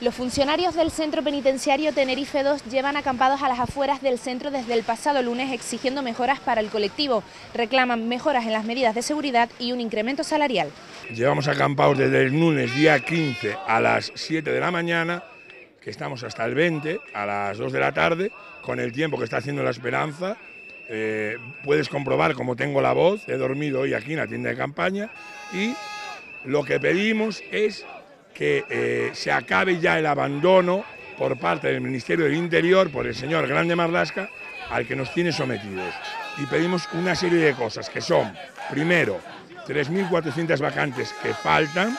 Los funcionarios del centro penitenciario Tenerife 2 llevan acampados a las afueras del centro desde el pasado lunes exigiendo mejoras para el colectivo. Reclaman mejoras en las medidas de seguridad y un incremento salarial. Llevamos acampados desde el lunes día 15 a las 7 de la mañana, que estamos hasta el 20 a las 2 de la tarde, con el tiempo que está haciendo la esperanza. Eh, puedes comprobar cómo tengo la voz, he dormido hoy aquí en la tienda de campaña y lo que pedimos es que eh, se acabe ya el abandono por parte del Ministerio del Interior, por el señor Grande Marlasca, al que nos tiene sometidos. Y pedimos una serie de cosas, que son, primero, 3.400 vacantes que faltan,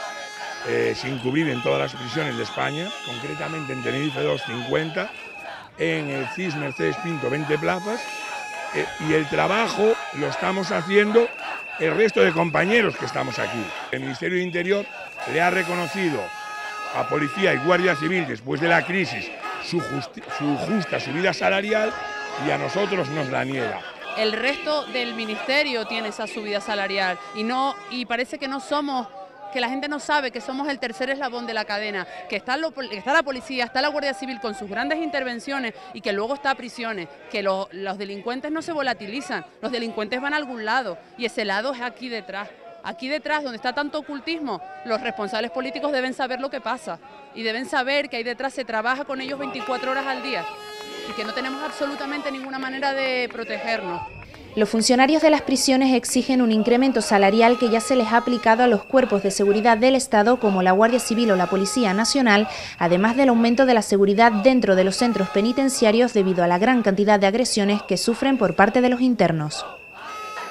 eh, sin cubrir en todas las prisiones de España, concretamente en Tenerife 250, en el CIS Mercedes Pinto 20 plazas, eh, y el trabajo lo estamos haciendo el resto de compañeros que estamos aquí. El Ministerio de Interior le ha reconocido a Policía y Guardia Civil, después de la crisis, su, justa subida salarial y a nosotros nos la niega. El resto del ministerio tiene esa subida salarial y, no, y parece que no somos que la gente no sabe que somos el tercer eslabón de la cadena, que está, está la policía, está la Guardia Civil con sus grandes intervenciones y que luego está a prisiones, que los delincuentes no se volatilizan, los delincuentes van a algún lado y ese lado es aquí detrás. Aquí detrás, donde está tanto ocultismo, los responsables políticos deben saber lo que pasa y deben saber que ahí detrás se trabaja con ellos 24 horas al día y que no tenemos absolutamente ninguna manera de protegernos. Los funcionarios de las prisiones exigen un incremento salarial que ya se les ha aplicado a los cuerpos de seguridad del Estado como la Guardia Civil o la Policía Nacional, además del aumento de la seguridad dentro de los centros penitenciarios debido a la gran cantidad de agresiones que sufren por parte de los internos.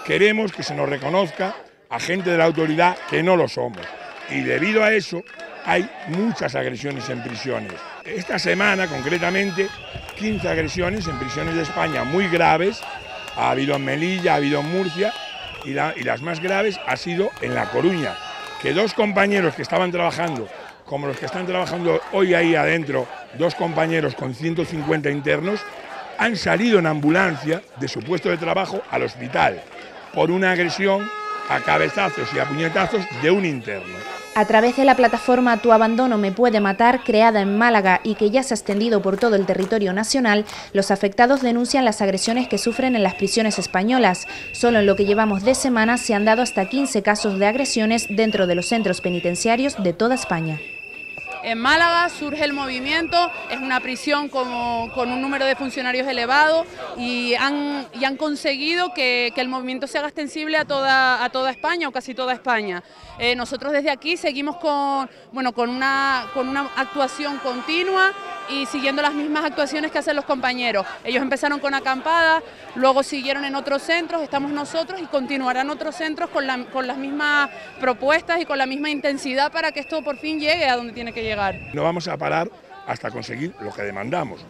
Queremos que se nos reconozca a gente de la autoridad que no lo somos y debido a eso hay muchas agresiones en prisiones. Esta semana concretamente 15 agresiones en prisiones de España muy graves ha habido en Melilla, ha habido en Murcia y, las más graves ha sido en La Coruña, que dos compañeros que estaban trabajando, como los que están trabajando hoy ahí adentro, dos compañeros con 150 internos, han salido en ambulancia de su puesto de trabajo al hospital por una agresión a cabezazos y a puñetazos de un interno. A través de la plataforma Tu Abandono Me Puede Matar, creada en Málaga y que ya se ha extendido por todo el territorio nacional, los afectados denuncian las agresiones que sufren en las prisiones españolas. Solo en lo que llevamos de semana se han dado hasta 15 casos de agresiones dentro de los centros penitenciarios de toda España. En Málaga surge el movimiento, es una prisión con un número de funcionarios elevado y han, conseguido que, el movimiento se haga extensible a toda, a toda España o casi toda España. Eh, nosotros desde aquí seguimos con, bueno, con, una, con una actuación continua y siguiendo las mismas actuaciones que hacen los compañeros. Ellos empezaron con acampadas, luego siguieron en otros centros, estamos nosotros y continuarán otros centros con, con las mismas propuestas y con la misma intensidad para que esto por fin llegue a donde tiene que llegar. No vamos a parar hasta conseguir lo que demandamos,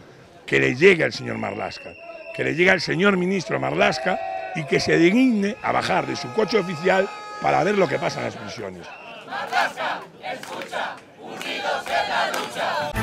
que le llegue al señor Marlasca, que le llegue al señor ministro Marlasca y que se digne a bajar de su coche oficial para ver lo que pasa en las prisiones. Marlasca, escucha, unidos en la lucha.